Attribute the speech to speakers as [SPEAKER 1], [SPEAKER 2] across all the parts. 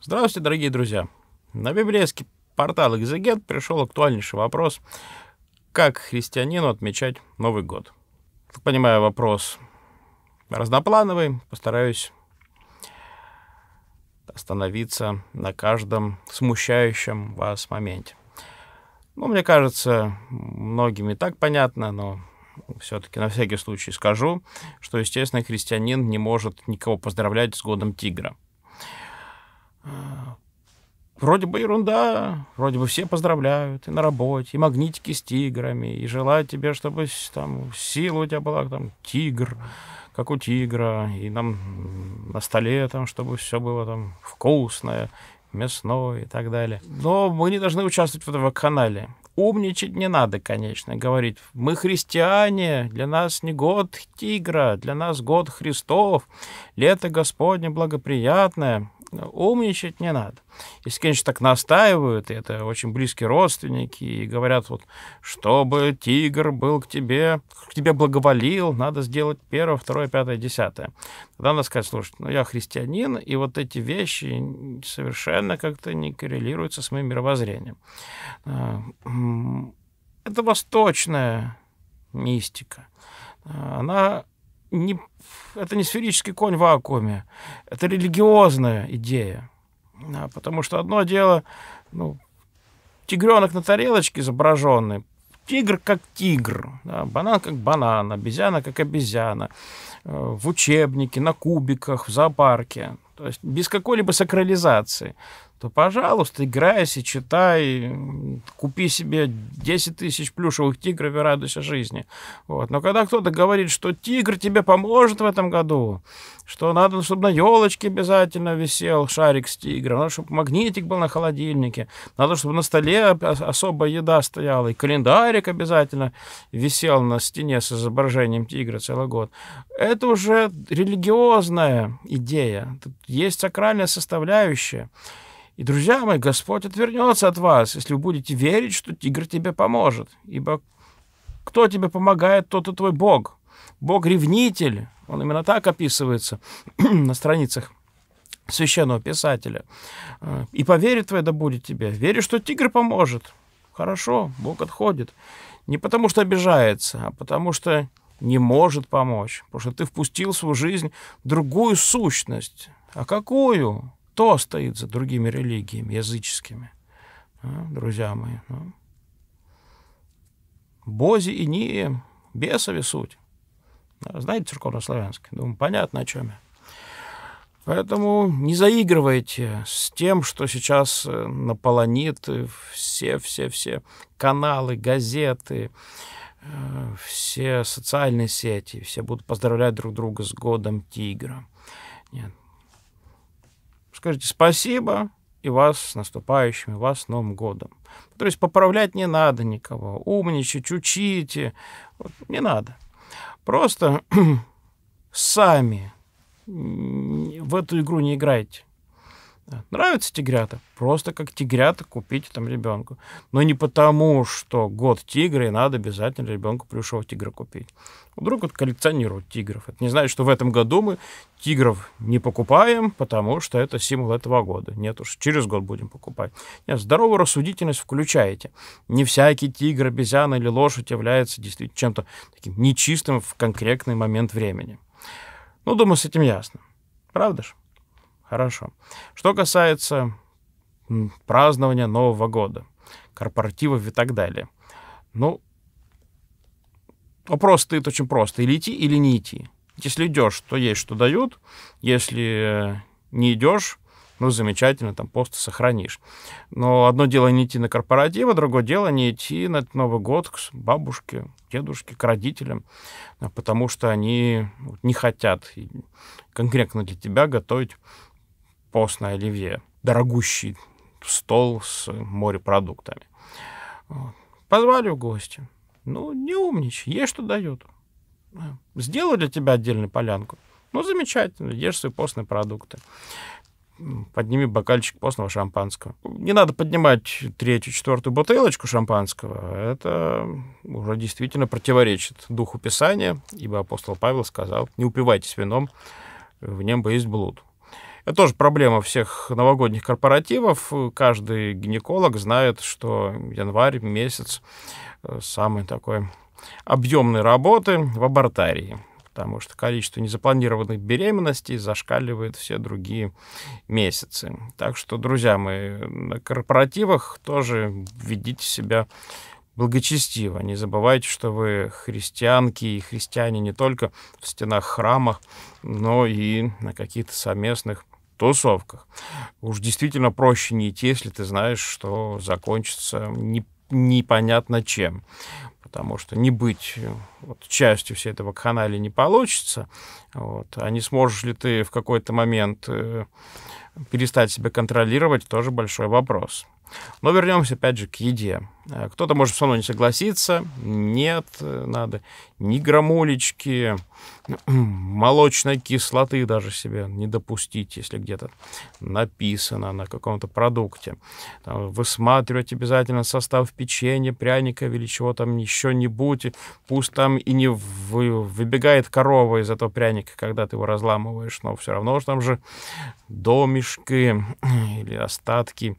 [SPEAKER 1] Здравствуйте, дорогие друзья. На библейский портал «Экзегет» пришел актуальнейший вопрос, как христианину отмечать Новый год. Как понимаю, вопрос разноплановый, постараюсь остановиться на каждом смущающем вас моменте. Ну, мне кажется, многим и так понятно, но все-таки на всякий случай скажу, что, естественно, христианин не может никого поздравлять с годом тигра. Вроде бы ерунда, вроде бы все поздравляют и на работе, и магнитики с тиграми, и желают тебе, чтобы там сила у тебя была, там, тигр, как у тигра, и нам на столе, там, чтобы все было там вкусное, мясное и так далее. Но мы не должны участвовать в этом канале. Умничать не надо, конечно, говорить, мы христиане, для нас не год тигра, для нас год Христов, лето Господне благоприятное. Умничать не надо. Если, конечно, так настаивают, и это очень близкие родственники, и говорят, вот, чтобы тигр был к тебе, к тебе благоволил, надо сделать первое, второе, пятое, десятое. Тогда надо сказать, слушай, ну я христианин, и вот эти вещи совершенно как-то не коррелируются с моим мировоззрением. А, это восточная мистика. А, она не, это не сферический конь в вакууме, это религиозная идея. Да, потому что одно дело, ну, тигренок на тарелочке изображенный, тигр как тигр, да, банан как банан, обезьяна как обезьяна, э, в учебнике, на кубиках, в зоопарке. То есть без какой-либо сакрализации то, пожалуйста, играйся, читай, купи себе 10 тысяч плюшевых тигров и радуйся жизни. Вот. Но когда кто-то говорит, что тигр тебе поможет в этом году, что надо, чтобы на елочке обязательно висел шарик с тигром, надо, чтобы магнитик был на холодильнике, надо, чтобы на столе особая еда стояла, и календарик обязательно висел на стене с изображением тигра целый год. Это уже религиозная идея. Тут есть сакральная составляющая. И, друзья мои, Господь отвернется от вас, если вы будете верить, что тигр тебе поможет. Ибо кто тебе помогает, тот и твой Бог. Бог-ревнитель. Он именно так описывается на страницах священного писателя. И поверит твое да будет тебе. Веришь, что тигр поможет. Хорошо, Бог отходит. Не потому что обижается, а потому что не может помочь. Потому что ты впустил в свою жизнь другую сущность. А какую? Кто стоит за другими религиями языческими, а, друзья мои? Ну? Бози и не бесови суть. Знаете церковнославянский? Думаю, понятно, о чем я. Поэтому не заигрывайте с тем, что сейчас э, наполонит все-все-все каналы, газеты, э, все социальные сети. Все будут поздравлять друг друга с годом тигра. Нет, скажите спасибо и вас с наступающим, и вас с Новым годом. То есть поправлять не надо никого, умничать, учите, вот, не надо. Просто сами в эту игру не играйте. Нравятся тигрята? Просто как тигрята купите там ребенку. Но не потому, что год тигра, и надо обязательно ребенку плюшевого тигра купить. Вдруг вот коллекционируют тигров. Это не значит, что в этом году мы тигров не покупаем, потому что это символ этого года. Нет уж, через год будем покупать. Нет, здоровую рассудительность включаете. Не всякий тигр, обезьяна или лошадь является действительно чем-то таким нечистым в конкретный момент времени. Ну, думаю, с этим ясно. Правда же? Хорошо. Что касается празднования Нового года, корпоративов и так далее. Ну, вопрос стоит очень просто. Или идти, или не идти. Если идешь, то есть, что дают. Если не идешь, ну, замечательно, там пост сохранишь. Но одно дело не идти на корпоративы, другое дело не идти на Новый год к бабушке, дедушке, к родителям, потому что они не хотят конкретно для тебя готовить постное оливье, дорогущий стол с морепродуктами. Позвали в гости. Ну, не умничай, ешь, что дают. Сделаю для тебя отдельную полянку. Ну, замечательно, ешь свои постные продукты. Подними бокальчик постного шампанского. Не надо поднимать третью, четвертую бутылочку шампанского. Это уже действительно противоречит духу Писания, ибо апостол Павел сказал, не упивайтесь вином, в нем есть блуд. Это тоже проблема всех новогодних корпоративов. Каждый гинеколог знает, что январь месяц э, самый такой объемной работы в абортарии потому что количество незапланированных беременностей зашкаливает все другие месяцы. Так что, друзья мои, на корпоративах тоже ведите себя благочестиво. Не забывайте, что вы христианки и христиане не только в стенах храмах, но и на каких-то совместных тусовках. Уж действительно проще не идти, если ты знаешь, что закончится не, непонятно чем потому что не быть вот, частью всей этого канала не получится. Вот. А не сможешь ли ты в какой-то момент э, перестать себя контролировать, тоже большой вопрос. Но вернемся опять же к еде. Э, кто-то может со мной не согласиться. Нет, э, надо ни грамулечки, молочной кислоты даже себе не допустить, если где-то написано на каком-то продукте. Там, высматривать обязательно состав печенья, пряника или чего там еще нибудь. Пусть там и не вы, выбегает корова из этого пряника, когда ты его разламываешь, но все равно же там же домишки или остатки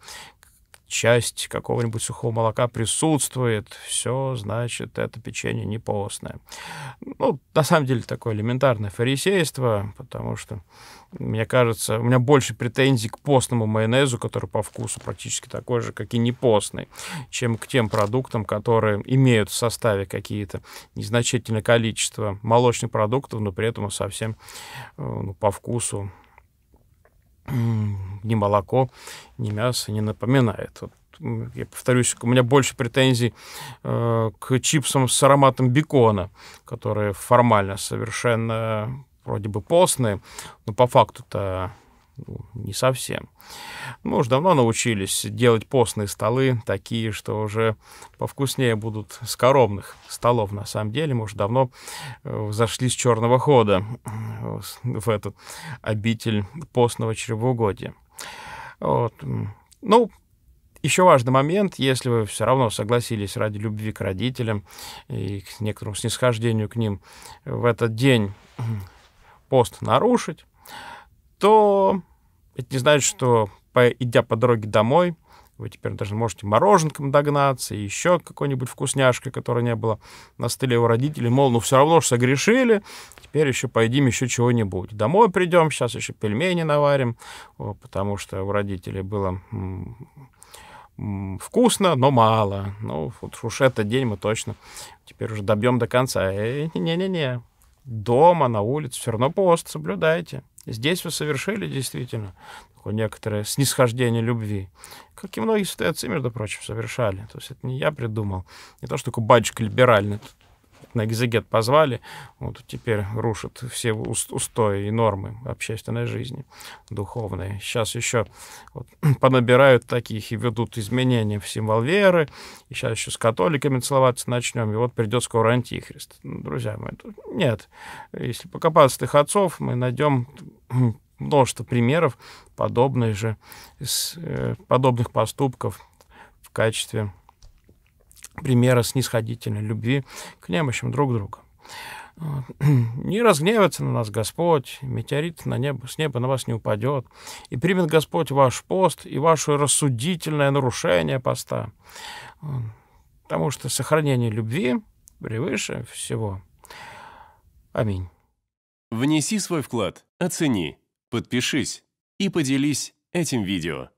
[SPEAKER 1] часть какого-нибудь сухого молока присутствует, все, значит, это печенье не постное. Ну, на самом деле, такое элементарное фарисейство, потому что, мне кажется, у меня больше претензий к постному майонезу, который по вкусу практически такой же, как и не постный, чем к тем продуктам, которые имеют в составе какие-то незначительное количество молочных продуктов, но при этом совсем э, ну, по вкусу ни молоко, ни мясо не напоминает. Вот, я повторюсь, у меня больше претензий э, к чипсам с ароматом бекона, которые формально совершенно вроде бы постные, но по факту-то не совсем. Мы уже давно научились делать постные столы, такие, что уже повкуснее будут с коробных столов. На самом деле мы уже давно э, зашли с черного хода э, в эту обитель постного чревоугодия. Вот. Ну, еще важный момент, если вы все равно согласились ради любви к родителям и к некоторому снисхождению к ним в этот день пост нарушить, то это не значит, что по, идя по дороге домой, вы теперь даже можете мороженком догнаться, и еще какой-нибудь вкусняшкой, которой не было на столе у родителей. Мол, ну все равно же согрешили, теперь еще поедим еще чего-нибудь. Домой придем, сейчас еще пельмени наварим, потому что у родителей было вкусно, но мало. Ну, вот уж этот день мы точно теперь уже добьем до конца. Э, не-не-не. Дома, на улице все равно пост соблюдайте. Здесь вы совершили действительно такое некоторое снисхождение любви, как и многие святые отцы, между прочим, совершали. То есть это не я придумал, не то, что такой батюшка либеральный на экзегет позвали, вот теперь рушат все устои и нормы общественной жизни духовной. Сейчас еще вот, понабирают таких и ведут изменения в символ веры, и сейчас еще с католиками целоваться начнем, и вот придет скоро антихрист. Ну, друзья мои, нет. Если покопаться святых отцов, мы найдем множество примеров подобных же, э, подобных поступков в качестве примера снисходительной любви к немощам друг друга. Не разгневается на нас Господь, метеорит на небо, с неба на вас не упадет, и примет Господь ваш пост и ваше рассудительное нарушение поста, потому что сохранение любви превыше всего. Аминь.
[SPEAKER 2] Внеси свой вклад, оцени, подпишись и поделись этим видео.